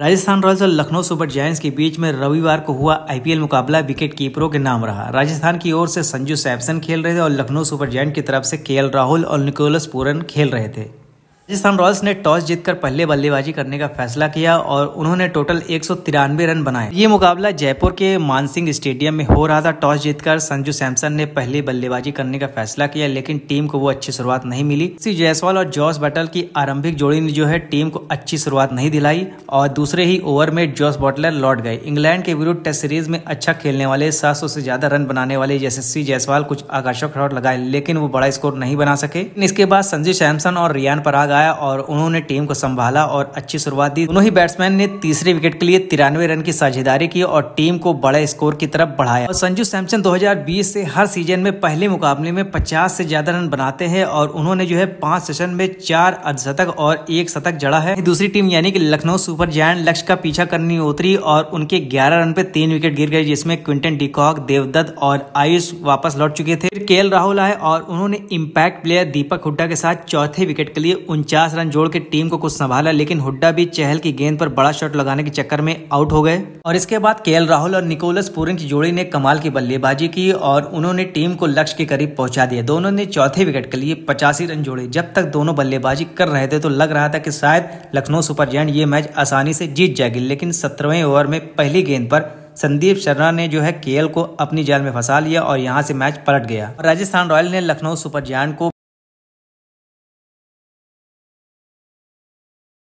Rajasthan Royals और Lucknow super giants के बीच में रविवार को हुआ आईपीएल मुकाबला। विकेट कीपरों के नाम रहा। राजस्थान की ओर से संजू सैमसन खेल रहे थे और लखनऊ सुपर जायंट की तरफ़ से केएल राहुल और निकोलस पूरन खेल रहे थे। राजस्थान रॉयल्स ने टॉस जीतकर पहले बल्लेबाजी करने का फैसला किया और उन्होंने टोटल एक सौ तिरानवे रन बनाए। ये मुकाबला जयपुर के मानसिंह स्टेडियम में हो रहा था। टॉस जीतकर संजू सैमसन ने पहले बल्लेबाजी करने का फैसला किया, लेकिन टीम को वो अच्छी शुरुआत नहीं मिली। सी जायसवाल और जॉस बटल की आरंभिक जोड़ी ने जो है टीम को अच्छी शुरुआत नहीं दिलाई और दूसरे ही ओवर में जॉस बटलर लौट गए। इंग्लैंड के विरुद्ध टेस्ट सीरीज़ में अच्छा खेलने वाले सात से ज़्यादा रन बनाने वाले जैसे सी जायसवाल कुछ आकर्षक शॉट लगाए, लेकिन वो बड़ा स्कोर नहीं बना सके। इसके बाद संजू सैमसन और रियान पराग आया और उन्होंने टीम को संभाला और अच्छी शुरुआत दी। दोनों ही बैट्समैन ने तीसरे विकेट के लिए तिरानवे रन की साझेदारी की और टीम को बड़े स्कोर की तरफ़ बढ़ाया। और संजू सैमसन 2020 से हर सीज़न में पहले मुकाबले में 50 से ज़्यादा रन बनाते हैं और उन्होंने जो है पाँच सेशन में चार अर्धशतक और एक शतक जड़ा है। दूसरी टीम यानी कि लखनऊ सुपर जैंट लक्ष्य का पीछा करनी उतरी और उनके ग्यारह रन पे तीन विकेट गिर गए, जिसमें क्विंटन डिकॉक देवदत्त और आयुष वापस लौट चुके थे। के राहुल आए और उन्होंने इम्पैक्ट प्लेयर दीपक हुड्डा के साथ चौथे विकेट के लिए उनचास रन जोड़ के टीम को कुछ संभाला, लेकिन हुड्डा भी चहल की गेंद पर बड़ा शॉट लगाने के चक्कर में आउट हो गए। और इसके बाद केएल राहुल और निकोलस पूरन की जोड़ी ने कमाल की बल्लेबाजी की और उन्होंने टीम को लक्ष्य के करीब पहुँचा दिया। दोनों ने चौथे विकेट के लिए पचासी रन जोड़े। जब तक दोनों बल्लेबाजी कर रहे थे तो लग रहा था कि शायद लखनऊ सुपर जैंट ये मैच आसानी से जीत जाएगी। लेकिन सत्रहवें ओवर में पहली गेंद पर संदीप शर्मा ने जो है केएल को अपनी जाल में फंसा लिया और यहाँ से मैच पलट गया। राजस्थान रॉयल ने लखनऊ सुपर जैंट को